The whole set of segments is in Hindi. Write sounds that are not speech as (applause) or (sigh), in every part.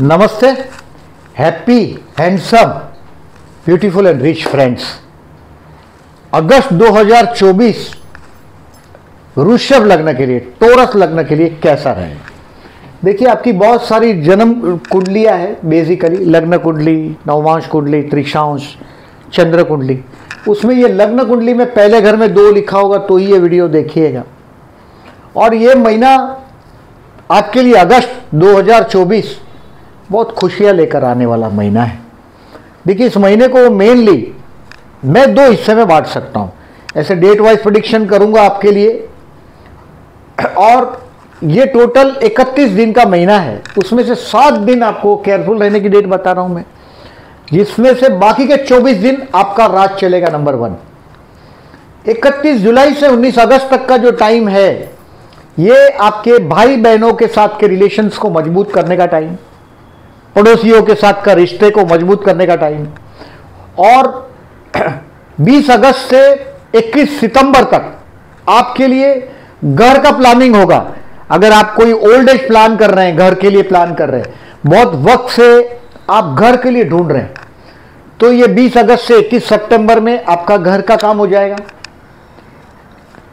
नमस्ते happy handsome beautiful and rich friends अगस्त 2024 ऋषभ लग्न के लिए टोरस लग्न के लिए कैसा रहे? देखिए, आपकी बहुत सारी जन्म कुंडलियाँ हैं बेसिकली लग्न कुंडली, नवमांश कुंडली, त्रिशांश, चंद्र कुंडली। उसमें ये लग्न कुंडली में पहले घर में दो लिखा होगा तो ही ये वीडियो देखिएगा। और ये महीना आपके लिए अगस्त 2024 बहुत खुशियाँ लेकर आने वाला महीना है। देखिए, इस महीने को मेनली मैं दो हिस्से में बांट सकता हूँ। ऐसे डेट वाइज प्रोडिक्शन करूँगा आपके लिए। और ये टोटल 31 दिन का महीना है। उसमें से सात दिन आपको केयरफुल रहने की डेट बता रहा हूँ मैं। जिसमें से बाकी के 24 दिन आपका राज चलेगा नंबर वन 31 जुलाई से 19 अगस्त तक का जो टाइम है, ये आपके भाई बहनों के साथ के रिलेशंस को मज़बूत करने का टाइम पड़ोसियों के साथ का रिश्ते को मज़बूत करने का टाइम। और (clears throat) 20 अगस्त से 21 सितंबर तक आपके लिए घर का प्लानिंग होगा। अगर आप कोई ओल्ड एज प्लान कर रहे हैं, घर के लिए प्लान कर रहे हैं, बहुत वक्त से आप घर के लिए ढूंढ रहे हैं तो ये 20 अगस्त से 21 सितंबर में आपका घर का काम हो जाएगा।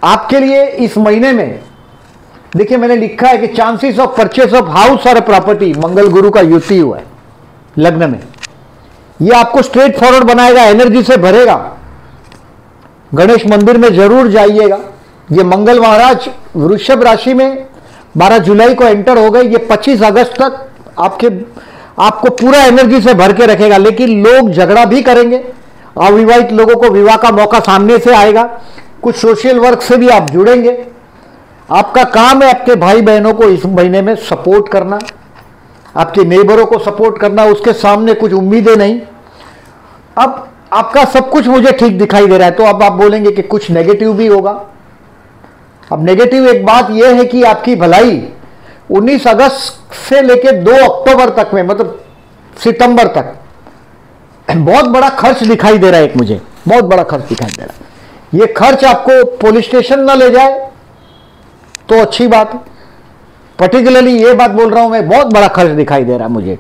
आपके लिए इस महीने में देखिए, मैंने लिखा है कि chances of purchase of house और प्रॉपर्टी मंगल गुरु का युति हुआ है, लग्न में। ये आपको स्ट्रेट फॉरवर्ड बनाएगा एनर्जी से भरेगा। गणेश मंदिर में ज़रूर जाइएगा। ये मंगल महाराज वृषभ राशि में 12 जुलाई को एंटर हो गए। ये 25 अगस्त तक आपके, आपको पूरा एनर्जी से भर के रखेगा। लेकिन लोग झगड़ा भी करेंगे। अविवाहित लोगों को विवाह का मौका सामने से आएगा। कुछ सोशल वर्क से भी आप जुड़ेंगे। आपका काम है आपके भाई बहनों को इस महीने में सपोर्ट करना, आपके नेबरों को सपोर्ट करना, उसके सामने कुछ उम्मीदें नहीं। अब आपका सब कुछ मुझे ठीक दिखाई दे रहा है तो अब आप बोलेंगे कि कुछ नेगेटिव भी होगा। अब नेगेटिव एक बात यह है कि आपकी भलाई 19 अगस्त से लेकर 2 अक्टूबर तक में मतलब सितंबर तक, बहुत बड़ा खर्च दिखाई दे रहा है एक मुझे, बहुत बड़ा खर्च दिखाई दे रहा है। ये खर्च आपको पुलिस स्टेशन ना ले जाए तो अच्छी बात है। पर्टिकुलरली ये बात बोल रहा हूँ मैं, बहुत बड़ा खर्च दिखाई दे रहा है मुझे।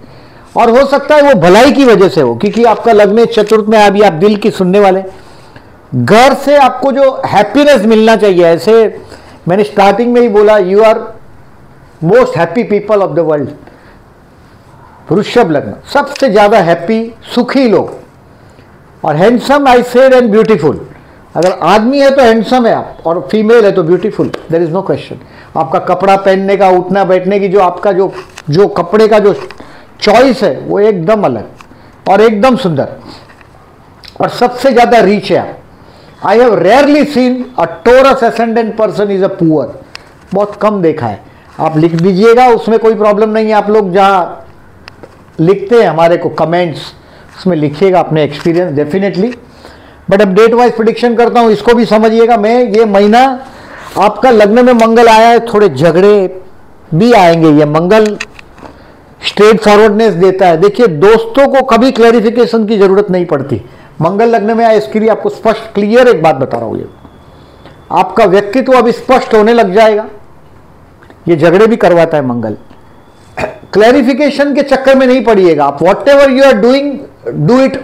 और हो सकता है वो भलाई की वजह से हो, क्योंकि आपका लग्न चतुर्थ में अभी आप दिल की सुनने वाले। घर से आपको जो हैप्पीनेस मिलना चाहिए, ऐसे मैंने स्टार्टिंग में ही बोला you are most happy people of the world वृषभ लग्न, सबसे ज़्यादा हैप्पी सुखी लोग। और handsome I said and beautiful अगर आदमी है तो हैंडसम है आप, और फीमेल है तो beautiful there is no question आपका कपड़ा पहनने का, उठना, बैठने की जो आपका जो जो कपड़े का जो चॉइस है, वो एकदम अलग और एकदम सुंदर। और सबसे ज़्यादा रीच है आप। I have rarely seen a Taurus ascendant person is a poor बहुत कम देखा है। आप लिख दीजिएगा, उसमें कोई प्रॉब्लम नहीं है। आप लोग जहाँ लिखते हैं हमारे को कमेंट्स उसमें लिखिएगा अपने एक्सपीरियंस डेफिनेटली बट अब डेट वाइज प्रोडिक्शन करता हूँ, इसको भी समझिएगा। मैं ये महीना आपका लग्न में मंगल आया है, थोड़े झगड़े भी आएँगे ये। मंगल स्ट्रेट फॉरवर्डनेस देता है। देखिए, दोस्तों को कभी क्लैरिफिकेशन की ज़रूरत नहीं पड़ती। मंगल लग्न में आया, इसके लिए आपको स्पष्ट क्लियर एक बात बता रहा हूँ ये। आपका व्यक्तित्व अब स्पष्ट होने लग जाएगा। ये झगड़े भी करवाता है मंगल। (coughs) क्लैरिफिकेशन के चक्कर में नहीं पड़िएगा। आप whatever you are doing do it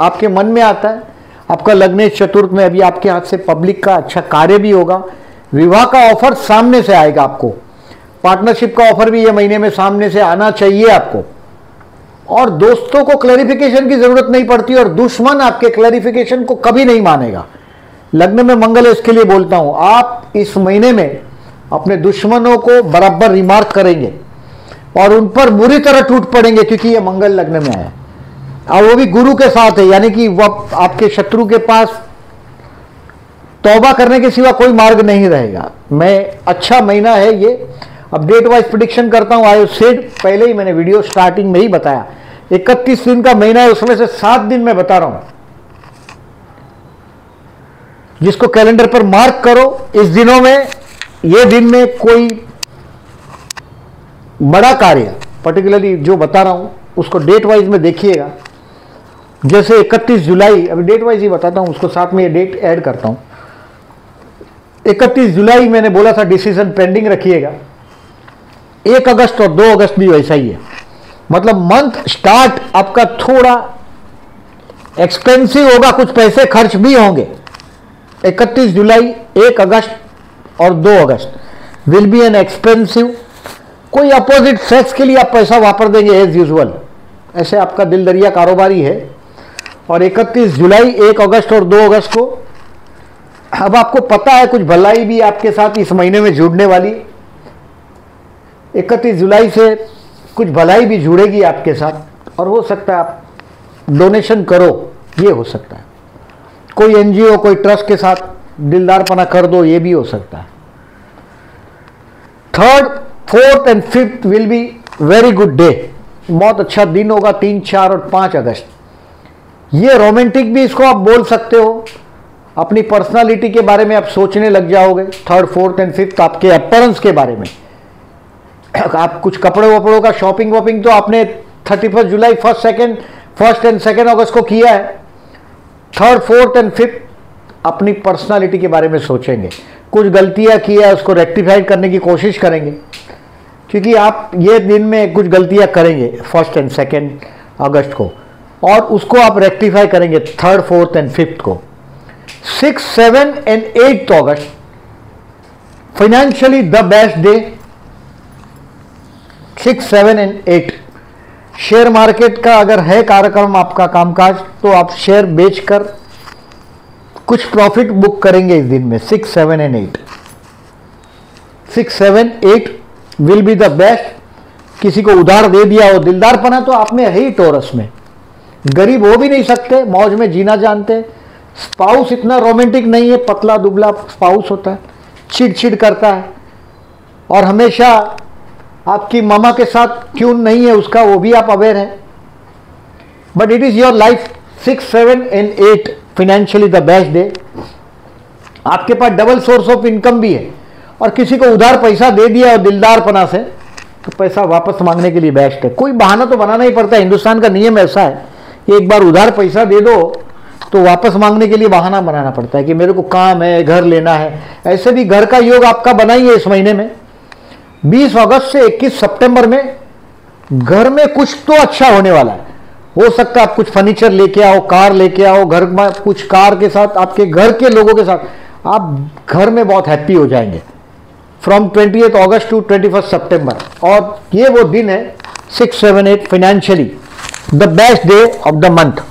आपके मन में आता है। आपका लग्नेश चतुर्थ में अभी आपके हाथ से पब्लिक का अच्छा कार्य भी होगा। विवाह का ऑफ़र सामने से आएगा आपको। पार्टनरशिप का ऑफ़र भी ये महीने में सामने से आना चाहिए आपको। और दोस्तों को क्लैरिफिकेशन की ज़रूरत नहीं पड़ती और दुश्मन आपके क्लैरिफिकेशन को कभी नहीं मानेगा। लग्न में मंगल है, इसके लिए बोलता हूँ, आप इस महीने में अपने दुश्मनों को बराबर रिमार्क करेंगे और उन पर बुरी तरह टूट पड़ेंगे क्योंकि ये मंगल लग्न में है। और वो भी गुरु के साथ है, यानी कि वह आपके शत्रु के पास तौबा करने के सिवा कोई मार्ग नहीं रहेगा। मैं अच्छा महीना है ये। अब डेट वाइज प्रिडिक्शन करता हूँ आई सेड पहले ही मैंने वीडियो स्टार्टिंग में ही बताया। इकतीस दिन का महीना है, उसमें से सात दिन मैं बता रहा हूँ। जिसको कैलेंडर पर मार्क करो, इस दिनों में, ये दिन में कोई बड़ा कार्य पर्टिकुलरली जो बता रहा हूँ, उसको डेट वाइज में देखिएगा। जैसे 31 जुलाई अभी डेट वाइज ही बताता हूँ, उसको साथ में ये डेट ऐड करता हूँ। 31 जुलाई मैंने बोला था डिसीज़न पेंडिंग रखिएगा। एक अगस्त और दो अगस्त भी वैसा ही है। मतलब मंथ स्टार्ट आपका थोड़ा एक्सपेंसिव होगा, कुछ पैसे खर्च भी होंगे। 31 जुलाई 1 अगस्त और 2 अगस्त। विल बी एन एक्सपेंसिव कोई अपोजिट सेक्स के लिए आप पैसा वापर देंगे एज यूजल ऐसे आपका दिल दरिया कारोबारी है। और 31 जुलाई 1 अगस्त और 2 अगस्त को। अब आपको पता है, कुछ भलाई भी आपके साथ इस महीने में जुड़ने वाली। 31 जुलाई से कुछ भलाई भी जुड़ेगी आपके साथ, और हो सकता है आप डोनेशन करो, ये हो सकता है। कोई एनजीओ, कोई ट्रस्ट के साथ दिलदारपना कर दो, ये भी हो सकता है। Third, fourth and fifth will be very good day. बहुत अच्छा दिन होगा, तीन, चार और पाँच अगस्त। ये रोमांटिक भी इसको आप बोल सकते हो। अपनी पर्सनालिटी के बारे में आप सोचने लग जाओगे। थर्ड फोर्थ एंड फिफ्थ आपके अपरेंस के बारे में। आप कुछ कपड़े वपड़ों का शॉपिंग वॉपिंग तो आपने thirty first July first second first and second अगस्त को किया है। थर्ड फोर्थ एंड फिफ्थ अपनी पर्सनालिटी के बारे में सोचेंगे। कुछ गलतियाँ की है, उसको रेक्टिफाइड करने की कोशिश करेंगे। क्योंकि आप ये दिन में कुछ गलतियाँ करेंगे फ़र्स्ट एंड सेकेंड अगस्त को। और उसको आप रेक्टिफाई करेंगे थर्ड फोर्थ एंड फिफ्थ को। Six seven and eighth August financially the best day six seven and eight share market का अगर है कार्यक्रम आपका कामकाज तो आप शेयर बेचकर कुछ प्रॉफिट बुक करेंगे इस दिन में six seven and eight six seven eight will be the best किसी को उधार दे दिया हो, दिलदार पना तो आप में है ही टोरस में। गरीब हो भी नहीं सकते, मौज में जीना जानते। स्पाउस इतना रोमांटिक नहीं है, पतला दुबला स्पाउस होता है, चिड़चिड़ करता है। और हमेशा आपकी मामा के साथ क्यों नहीं है उसका, वो भी आप अवेयर है। But it is your life six seven and eight financially the best day आपके पास डबल सोर्स ऑफ़ इनकम भी है। और किसी को उधार पैसा दे दिया और दिलदार पना से तो पैसा वापस मांगने के लिए बेस्ट है। कोई बहाना तो बनाना ही पड़ता है, हिंदुस्तान का नियम ऐसा है। एक बार उधार पैसा दे दो तो वापस मांगने के लिए बहाना बनाना पड़ता है कि मेरे को काम है, घर लेना है। ऐसे भी घर का योग आपका बनाइए इस महीने में। 20 अगस्त से 21 सितंबर में घर में कुछ तो अच्छा होने वाला है। हो सकता है आप कुछ फर्नीचर लेके आओ, कार लेके आओ, घर में कुछ कार के साथ, आपके घर के लोगों के साथ, आप घर में बहुत हैप्पी हो जाएँगे। From twenty August to twenty first और ये वो दिन है six seven eight financially the best day of the month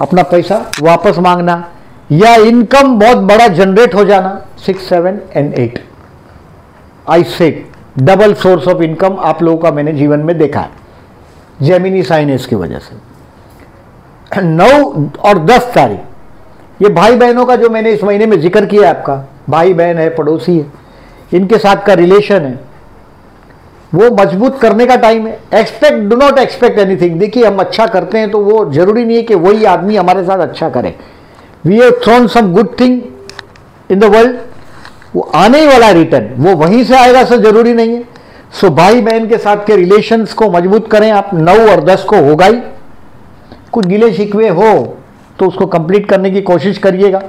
अपना पैसा वापस मांगना या इनकम बहुत बड़ा जनरेट हो जाना सिक्स सेवन एंड एट आई से डबल सोर्स ऑफ़ इनकम आप लोगों का मैंने जीवन में देखा है। जेमिनी साइनेस की वजह से। नौ और दस तारीख। ये भाई बहनों का जो मैंने इस महीने में ज़िक्र किया आपका, भाई बहन है, पड़ोसी है, इनके साथ का रिलेशन है। वो मज़बूत करने का टाइम है। Expect do not expect anything देखिए, हम अच्छा करते हैं तो वो ज़रूरी नहीं है कि वही आदमी हमारे साथ अच्छा करे। We have thrown some good thing in the world वो आने ही वाला रिटर्न वो वहीं से आएगा, सर, ज़रूरी नहीं है। सो भाई बहन के साथ के रिलेशंस को मज़बूत करें। आप नौ और दस को होगा ही कुछ गिले शिकवे हो तो उसको कंप्लीट करने की कोशिश करिएगा।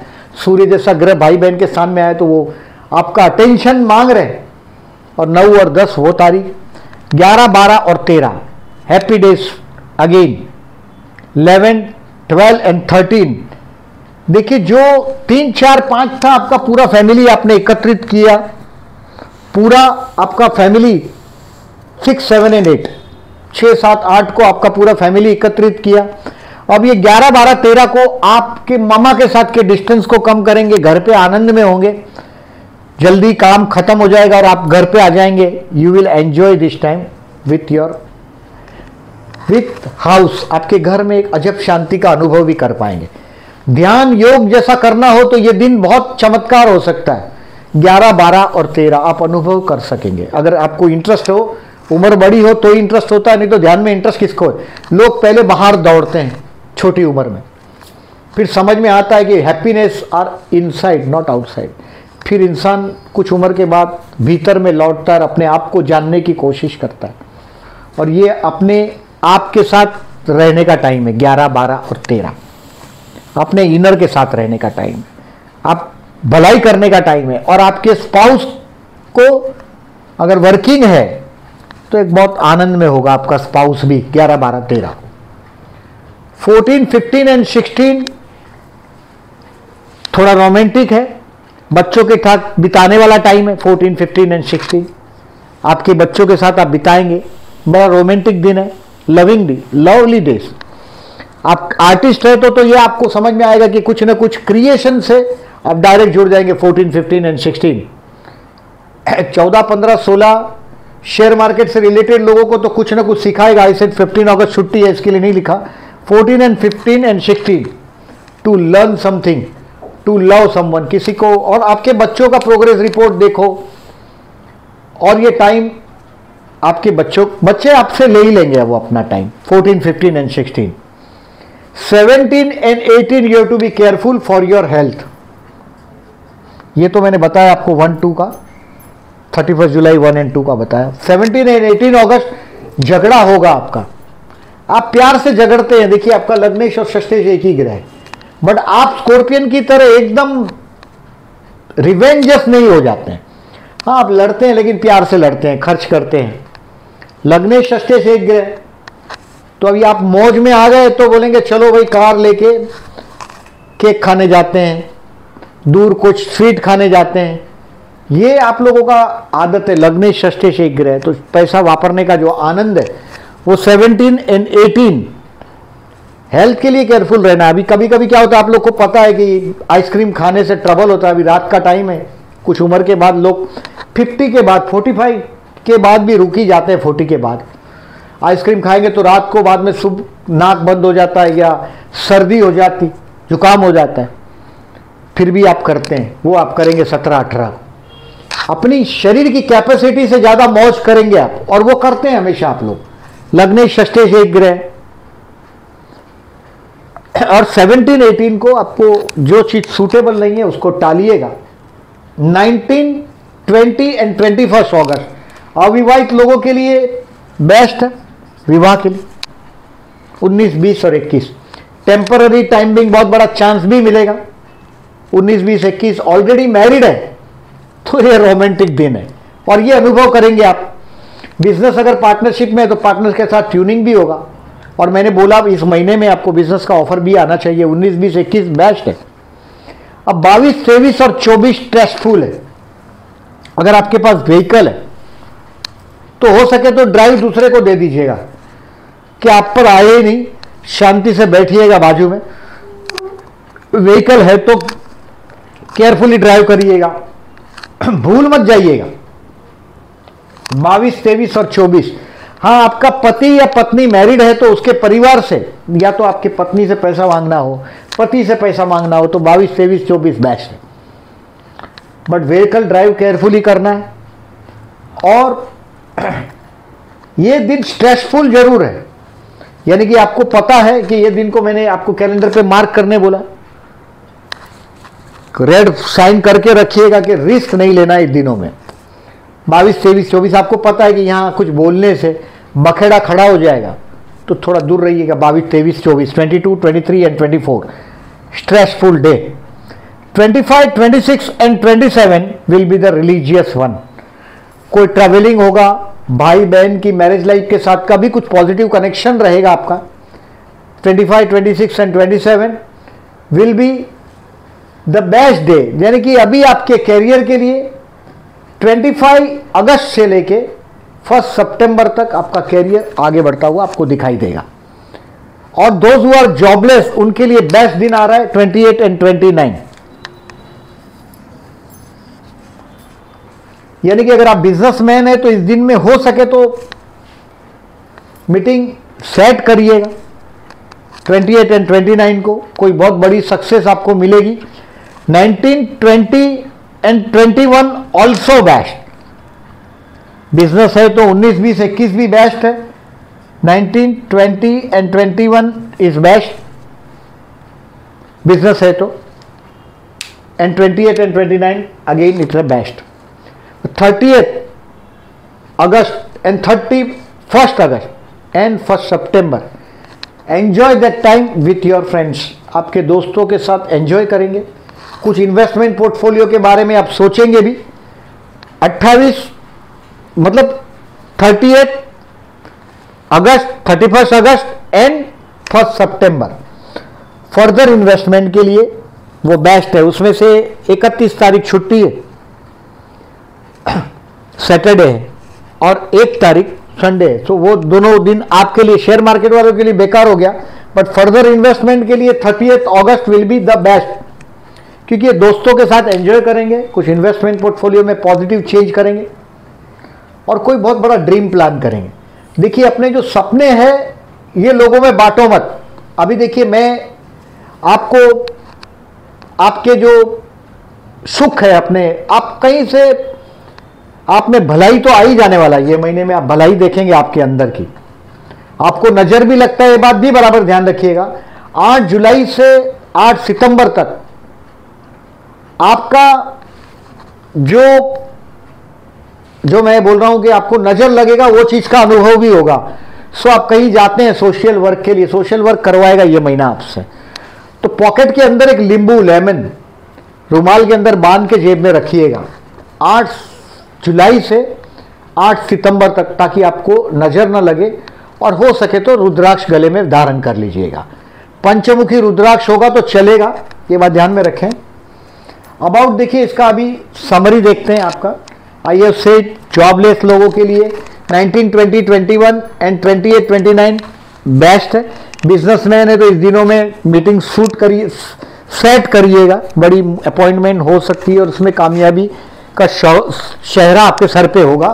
सूर्य जैसा ग्रह भाई बहन के सामने आए तो वो आपका अटेंशन मांग रहे और नौ और दस वो तारीख ग्यारह बारह और तेरह। Happy days again eleven twelve and thirteen देखिए, जो तीन, चार, पाँच था, आपका पूरा फैमिली आपने एकत्रित किया। पूरा आपका family six seven and eight छः सात, आठ को आपका पूरा फैमिली एकत्रित किया। अब ये ग्यारह, बारह, तेरह को आपके मामा के साथ के डिस्टेंस को कम करेंगे, घर पे आनंद में होंगे। जल्दी काम खत्म हो जाएगा और आप घर पे आ जाएँगे। You will enjoy this time with your with house आपके घर में एक अजब शांति का अनुभव भी कर पाएँगे। ध्यान योग जैसा करना हो तो ये दिन बहुत चमत्कार हो सकता है। ग्यारह, बारह और तेरह आप अनुभव कर सकेंगे। अगर आपको इंटरेस्ट हो, उम्र बड़ी हो तो इंटरेस्ट होता है, नहीं तो ध्यान में इंटरेस्ट किसको है? लोग पहले बाहर दौड़ते हैं छोटी उम्र में। फिर समझ में आता है कि happiness are inside not outside फिर इंसान कुछ उम्र के बाद भीतर में लौटता अपने आप को जानने की कोशिश करता है। और ये अपने आप के साथ रहने का टाइम है, ग्यारह, बारह और तेरह। अपने इनर के साथ रहने का टाइम है। आप भलाई करने का टाइम है और आपके स्पाउस को अगर वर्किंग है तो एक बहुत आनंद में होगा आपका स्पाउस भी, ग्यारह, बारह, तेरह को। फोर्टीन, फिफ्टीन एंड सिक्सटीन थोड़ा रोमांटिक है बच्चों के साथ बिताने वाला टाइम है फोर्टीन फिफ्टीन एंड सिक्सटीन आपके बच्चों के साथ आप बिताएँगे। बड़ा रोमांटिक दिन है लविंग डे लवली डेज़ आप आर्टिस्ट है तो तो ये आपको समझ में आएगा कि कुछ ना कुछ क्रिएशन से आप डायरेक्ट जुड़ जाएँगे 14, 15 एंड 16 चौदह पंद्रह सोलह शेयर मार्केट से रिलेटेड लोगों को तो कुछ ना कुछ सिखाएगा। आई सेड 15 अगस्त छुट्टी है इसके लिए नहीं लिखा। 14 and 15 and 16 to learn something to love someone किसी को और आपके बच्चों का प्रोग्रेस रिपोर्ट देखो। और ये टाइम आपके बच्चों बच्चे आपसे ले ही लेंगे वो अपना time 14, 15 and 16 17 and 18 you to be careful for your health ये तो मैंने बताया आपको वन टू का thirty first July one and two का बताया। 17 एंड 18 अगस्त झगड़ा होगा आपका। आप प्यार से झगड़ते हैं देखिए आपका लग्नेश और षष्टेश एक ही ग्रह है। बट आप स्कॉर्पियन की तरह एकदम रिवेंजस नहीं हो जाते हैं। हाँ आप लड़ते हैं, लेकिन प्यार से लड़ते हैं, खर्च करते हैं। लग्नेश से एक ग्रह। तो अभी आप मौज में आ गए तो बोलेंगे, चलो भाई, कार लेके केक खाने जाते हैं, दूर कुछ स्वीट खाने जाते हैं। ये आप लोगों का आदत है, लगने षष्ठे से एक ग्रह। तो पैसा वापरने का जो आनंद है, वो 17 एंड 18 हेल्थ के लिए केयरफुल रहना। अभी कभी कभी क्या होता है, आप लोग को पता है कि आइसक्रीम खाने से ट्रबल होता है। अभी रात का टाइम है। कुछ उम्र के बाद लोग 50 के बाद 45 के बाद भी रुक जाते हैं 40 के बाद। आइसक्रीम खाएँगे तो रात को बाद में सुबह नाक बंद हो जाता है या सर्दी हो जाती, जुकाम हो जाता है। फिर भी आप करते हैं। वो आप करेंगे सत्रह अठारह अपनी शरीर की कैपेसिटी से ज़्यादा मौज करेंगे आप। और वो करते हैं हमेशा आप लोग। लगने षष्ठे से एक ग्रह। और 17 18 को आपको जो चीज़ सूटेबल नहीं है, उसको टालिएगा। 19 20 एंड 21 अगस्त अविवाहित लोगों के लिए बेस्ट है विवाह के लिए। 19 20 और 21 टेम्पररी टाइमिंग बहुत बड़ा चांस भी मिलेगा। 19 20 21 ऑलरेडी मैरिड है तो ये रोमांटिक दिन है। और ये अनुभव करेंगे आप। बिज़नेस अगर पार्टनरशिप में है तो पार्टनर के साथ ट्यूनिंग भी होगा। और मैंने बोला इस महीने में आपको बिज़नेस का ऑफ़र भी आना चाहिए 19 20 21 बेस्ट है अब 22 तेईस और 24 स्ट्रेसफुल है। अगर आपके पास व्हीकल है तो हो सके तो ड्राइव दूसरे को दे दीजिएगा। कि आप पर आए ही नहीं, शांति से बैठिएगा बाजू में। व्हीकल है तो केयरफुली ड्राइव करिएगा। (clears throat) भूल मत जाइएगा। बाईस तेईस और चौबीस हाँ आपका पति या पत्नी मैरिड है तो उसके परिवार से, या तो आपकी पत्नी से पैसा मांगना हो, पति से पैसा मांगना हो तो बाईस, तेईस, चौबीस बैच है। बट व्हीकल ड्राइव केयरफुली करना है। और (clears throat) ये दिन स्ट्रेसफुल ज़रूर है। यानी कि आपको पता है कि ये दिन को मैंने आपको कैलेंडर पे मार्क करने बोला। रेड साइन करके रखिएगा कि रिस्क नहीं लेना इस दिनों में। बाईस तेईस चौबीस आपको पता है कि यहाँ कुछ बोलने से बखेड़ा खड़ा हो जाएगा। तो थोड़ा दूर रहिएगा बाईस तेईस चौबीस twenty two twenty three and twenty four. Stressful day twenty five twenty six and twenty seven will be the religious one कोई ट्रेवलिंग होगा भाई बहन की मैरिज लाइफ के साथ का भी कुछ पॉजिटिव कनेक्शन रहेगा आपका। 25, 26 and 27 will be the best day यानी कि अभी आपके कैरियर के लिए 25 अगस्त से लेके फ़र्स्ट सितंबर तक आपका कैरियर आगे बढ़ता हुआ आपको दिखाई देगा। और दोज हु आर जॉबलेस उनके लिए बेस्ट दिन आ रहा है 28 एंड 29 यानी कि अगर आप बिजनेसमैन है तो इस दिन में हो सके तो मीटिंग सेट करिएगा। 28 एंड 29 को कोई बहुत बड़ी सक्सेस आपको मिलेगी। 19, 20 एंड 21 ऑल्सो बेस्ट बिज़नेस है तो 19, 20, 21 भी बेस्ट है 19, 20 एंड 21 इज़ बेस्ट बिज़नेस है तो and 28 and 29 again it's a best 30th अगस्त एंड 31st अगस्त and first September enjoy that time with your friends आपके दोस्तों के साथ एंजॉय करेंगे कुछ इन्वेस्टमेंट पोर्टफोलियो के बारे में आप सोचेंगे भी। 28 मतलब थर्टी अगस्त थर्टी फ़र्स्ट अगस्त एंड फ़र्स्ट सितंबर फर्दर इन्वेस्टमेंट के लिए वो बेस्ट है। उसमें से इकतीस तारीख छुट्टी है। सैटरडे है। और एक तारीख संडे है। तो वो दोनों दिन आपके लिए शेयर मार्केट वालों के लिए बेकार हो गया। बट फर्दर इन्वेस्टमेंट के लिए थर्टी अगस्त विल बी द बेस्ट क्योंकि ये दोस्तों के साथ एंजॉय करेंगे, कुछ इन्वेस्टमेंट पोर्टफोलियो में पॉजिटिव चेंज करेंगे और कोई बहुत बड़ा ड्रीम प्लान करेंगे। देखिए, अपने जो सपने हैं, ये लोगों में बांटो मत। अभी देखिए, मैं आपको, आपके जो सुख है अपने, आप कहीं से, आप में भलाई तो आ ही जाने वाला है। ये महीने में आप भलाई देखेंगे आपके अंदर की। आपको नज़र भी लगता है, ये बात भी बराबर ध्यान रखिएगा। 8 जुलाई से 8 सितंबर तक आपका जो जो मैं बोल रहा हूँ कि आपको नज़र लगेगा, वो चीज़ का अनुभव भी होगा। सो आप कहीं जाते हैं सोशल वर्क के लिए सोशल वर्क करवाएगा ये महीना आपसे। तो पॉकेट के अंदर एक नींबू लेमन रुमाल के अंदर बाँध के जेब में रखिएगा। 8 जुलाई से 8 सितंबर तक, ताकि आपको नज़र ना लगे, और हो सके तो रुद्राक्ष गले में धारण कर लीजिएगा। पंचमुखी रुद्राक्ष होगा तो चलेगा, ये बात ध्यान में रखें। अबाउट देखिए इसका अभी समरी देखते हैं आपका। आई एफ़ से जॉबलेस लोगों के लिए 19, 20, 21 एंड 28, 29 बेस्ट है। बिजनेसमैन है तो इस दिनों में मीटिंग शूट करिए सेट करिएगा। बड़ी अपॉइंटमेंट हो सकती है और उसमें कामयाबी का शहरा आपके सर पे होगा।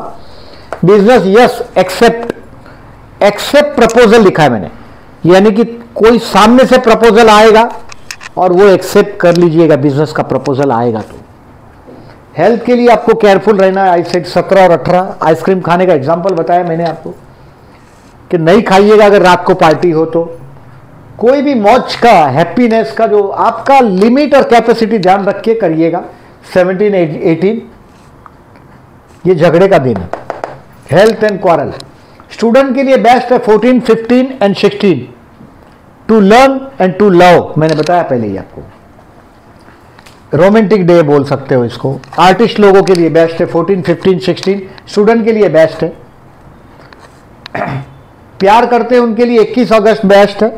Business yes accept accept proposal लिखा है मैंने। यानी कि कोई सामने से प्रपोजल आएगा और वो एक्सेप्ट कर लीजिएगा बिज़नेस का प्रपोजल आएगा तो। हेल्थ के लिए आपको केयरफुल रहना है। आई सेट सत्रह और अठारह। आइसक्रीम खाने का एग्ज़ाम्पल बताया मैंने आपको कि नहीं खाइएगा अगर रात को पार्टी हो तो। कोई भी मौज का हैप्पीनेस का जो आपका लिमिट और कैपेसिटी ध्यान रख के करिएगा सेवनटीन एटीन ये झगड़े का दिन है। हेल्थ एंड क्वारल स्टूडेंट के लिए बेस्ट है fourteen fifteen and sixteen to learn and to love मैंने बताया पहले ही आपको। रोमांटिक डे बोल सकते हो इसको। आर्टिस्ट लोगों के लिए बेस्ट है। फोर्टीन फिफ्टीन सिक्सटीन स्टूडेंट के लिए बेस्ट है। (clears throat) प्यार करते हैं उनके लिए 21 अगस्त बेस्ट है।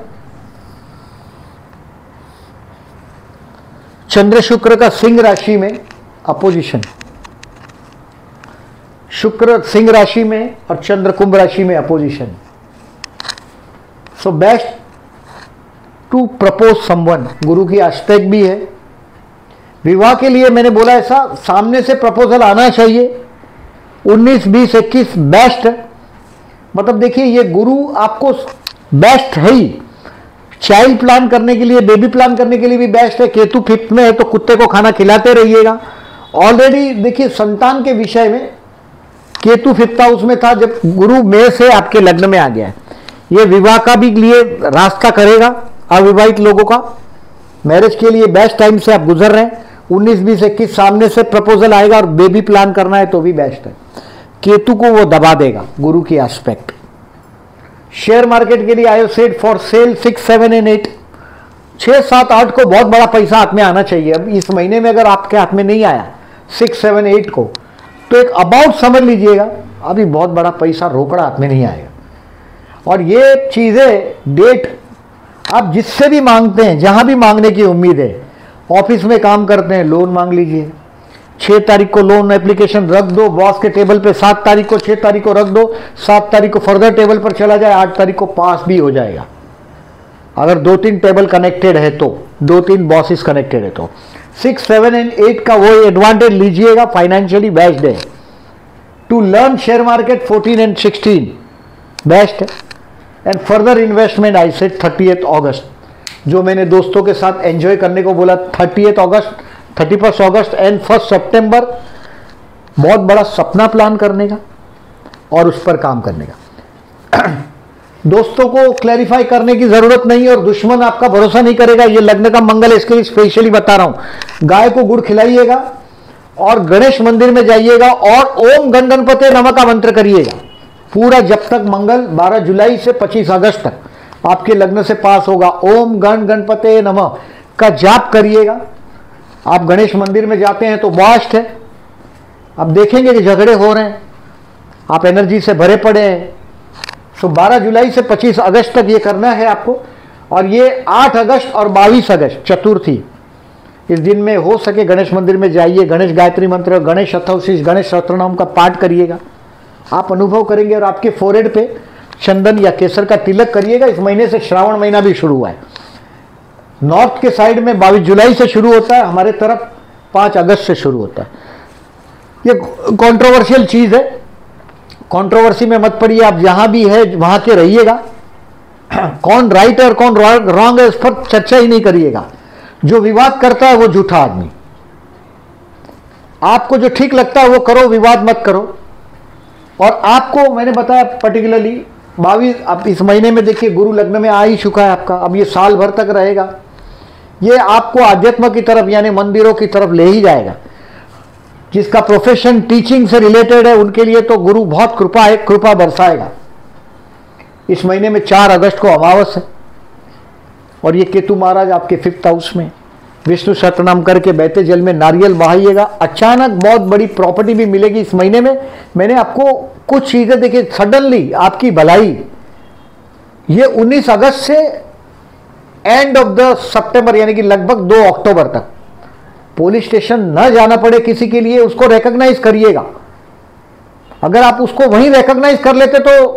चंद्र शुक्र का सिंह राशि में अपोजिशन शुक्र सिंह राशि में और चंद्र कुंभ राशि में opposition so best to propose someone गुरु की एस्पेक्ट भी है। विवाह के लिए मैंने बोला, ऐसा सामने से प्रपोजल आना चाहिए। 19 20 21 बेस्ट मतलब देखिए, ये गुरु आपको बेस्ट है ही। चाइल्ड प्लान करने के लिए बेबी प्लान करने के लिए भी बेस्ट है। केतु फिफ्थ में है तो कुत्ते को खाना खिलाते रहिएगा। ऑलरेडी देखिए, संतान के विषय में केतु फिफ्थ हाउस में था, जब गुरु में से आपके लग्न में आ गया है। ये विवाह का भी लिए रास्ता करेगा। अविवाहित लोगों का? मैरिज के लिए बेस्ट टाइम से आप गुजर रहे हैं। उन्नीस बीस इक्कीस सामने से प्रपोजल आएगा और बेबी प्लान करना है तो भी बेस्ट है। केतु को वो दबा देगा, गुरु की एस्पेक्ट शेयर मार्केट के लिए आयो set for sale six seven and eight छह, सात, आठ को बहुत बड़ा पैसा हाथ में आना चाहिए। अब इस महीने में अगर आपके हाथ में नहीं आया सिक्स सेवन एट को तो एक अबाउट समझ लीजिएगा, अभी बहुत बड़ा पैसा रोकड़ा हाथ में नहीं आएगा। और ये चीज़ें डेट आप जिससे भी मांगते हैं, जहाँ भी मांगने की उम्मीद है, ऑफ़िस में काम करते हैं, लोन मांग लीजिए। छह तारीख को लोन एप्लीकेशन रख दो, बॉस के टेबल पे सात तारीख को, छह तारीख को रख दो, सात तारीख को फर्दर टेबल पर चला जाए, आठ तारीख को पास भी हो जाएगा। अगर दो तीन टेबल कनेक्टेड है तो दो तीन बॉसेस कनेक्टेड है तो। सिक्स, सेवन एंड एट का वो एडवांटेज लीजिएगा फाइनेंशियली बेस्ट है। To learn share market fourteen and sixteen best है। And further investment I set thirty अगस्त जो मैंने दोस्तों के साथ एंजॉय करने को बोला थर्टी अगस्त थर्टी फ़र्स्ट अगस्त एंड फ़र्स्ट सेप्टेम्बर बहुत बड़ा सपना प्लान करने का और उस पर काम करने का। (clears throat) दोस्तों को क्लैरिफाई करने की ज़रूरत नहीं और दुश्मन आपका भरोसा नहीं करेगा, ये लग्न का मंगल इसके लिए स्पेशली बता रहा हूँ। गाय को गुड़ खिलाइएगा और गणेश मंदिर में जाइएगा और ओम गण गणपति नम का मंत्र करिएगा। पूरा जब तक मंगल 12 जुलाई से 25 अगस्त तक। आपके लग्न से पास होगा। ओम गण गणपते नम। का जाप करिएगा। आप गणेश मंदिर में जाते हैं तो वास्ट है। आप देखेंगे कि झगड़े हो रहे हैं। आप एनर्जी से भरे पड़े हैं। सो 12 जुलाई से 25 अगस्त तक ये करना है आपको। और ये 8 अगस्त और 22 अगस्त, चतुर्थी। इस दिन में हो सके गणेश मंदिर में जाइए। गणेश गायत्री मंत्र, गणेश अथवशीष गणेश सहस्त्रनाम का पाठ करिएगा। आप अनुभव करेंगे और आपके फोरेड पे चंदन या केसर का तिलक करिएगा। इस महीने से श्रावण महीना भी शुरू हुआ है। नॉर्थ के साइड में 22 जुलाई से शुरू होता है, हमारे तरफ़ 5 अगस्त से शुरू होता है। ये कंट्रोवर्शियल चीज़ है। कंट्रोवर्सी में मत पड़िए, आप जहाँ भी है, वहाँ के रहिएगा। कौन राइट है और कौन रॉन्ग है इस पर चर्चा ही नहीं करिएगा। जो विवाद करता है, वो झूठा आदमी। आपको जो ठीक लगता है, वो करो, विवाद मत करो। और आपको, मैंने बताया पर्टिकुलरली बाईस अब इस महीने में देखिए, गुरु लग्न में आ ही चुका है आपका। अब ये साल भर तक रहेगा। ये आपको आध्यात्म की तरफ़, यानी मंदिरों की तरफ़ ले ही जाएगा। जिसका प्रोफेशन टीचिंग से रिलेटेड है, उनके लिए तो गुरु बहुत कृपा है, कृपा बरसाएगा। इस महीने में चार अगस्त को अमावस है। और ये केतु महाराज आपके फिफ्थ हाउस में। विष्णु सतनाम करके बहते जल में नारियल बहाइएगा। अचानक बहुत बड़ी प्रॉपर्टी भी मिलेगी इस महीने में। मैंने आपको कुछ चीज़ें देखी। सडनली आपकी भलाई। ये 19 अगस्त से एंड ऑफ़ द सितंबर यानी कि लगभग 2 अक्टूबर तक। पुलिस स्टेशन न जाना पड़े किसी के लिए, उसको रिकॉग्नाइज करिएगा। अगर आप उसको वहीं रिकॉग्नाइज कर लेते तो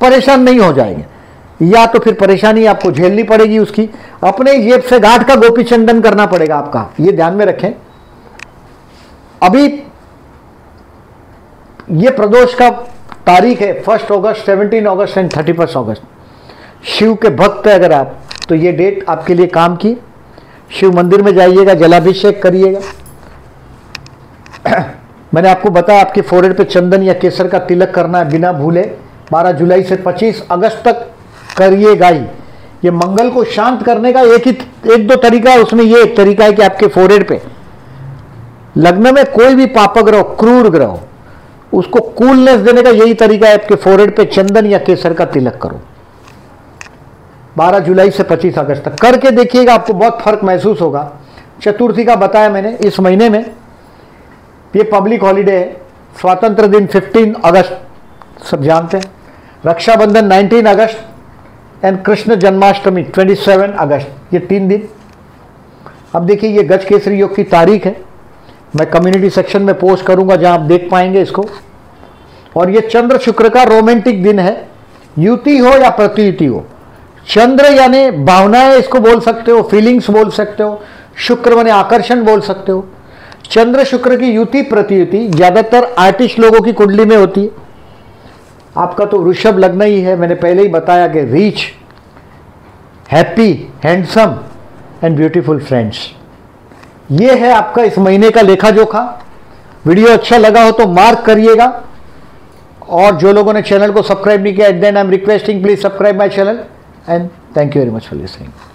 परेशान नहीं हो जाएँगे। या तो फिर परेशानी आपको झेलनी पड़ेगी उसकी। अपने जेब से गांठ का गोपी चंदन करना पड़ेगा आपका। ये ध्यान में रखें। अभी ये प्रदोष का तारीख है फ़र्स्ट अगस्त, सेवनटीन अगस्त एंड थर्टी फ़र्स्ट अगस्त। शिव के भक्त है अगर आप तो ये डेट आपके लिए काम की। शिव मंदिर में जाइएगा, जलाभिषेक करिएगा। (clears throat) मैंने आपको बताया आपके फोरेड पे चंदन या केसर का तिलक करना है बिना भूले। 12 जुलाई से 25 अगस्त तक करिएगा ही। ये मंगल को शांत करने का एक ही एक दो तरीका है, उसमें ये एक तरीका है कि आपके फोरेड पे लग्न में कोई भी पाप ग्रह क्रूर ग्रह उसको कूलनेस देने का यही तरीका है, आपके फोरेड पे चंदन या केसर का तिलक करो। 12 जुलाई से 25 अगस्त तक। करके देखिएगा, आपको बहुत फ़र्क महसूस होगा। चतुर्थी का बताया मैंने, इस महीने में ये पब्लिक हॉलीडे है। स्वतंत्र दिन 15 अगस्त, सब जानते हैं। रक्षाबंधन 19 अगस्त एंड कृष्ण जन्माष्टमी 27 अगस्त, ये तीन दिन। अब देखिए, ये गज केसरी योग की तारीख है। मैं कम्युनिटी सेक्शन में पोस्ट करूँगा जहाँ आप देख पाएँगे इसको। और ये चंद्र शुक्र का रोमांटिक दिन है। युति हो या प्रतियुति हो, चंद्र यानी भावनाएँ इसको बोल सकते हो फीलिंग्स बोल सकते हो, शुक्र माने आकर्षण बोल सकते हो। चंद्र शुक्र की युति प्रतियुति ज़्यादातर आर्टिस्ट लोगों की कुंडली में होती है। आपका तो वृषभ लग्न ही है। मैंने पहले ही बताया कि rich happy handsome and beautiful friends ये है आपका इस महीने का लेखा जोखा वीडियो अच्छा लगा हो तो मार्क करिएगा। और जो लोगों ने चैनल को सब्सक्राइब नहीं किया at then I am requesting please subscribe my channel and thank you very much for listening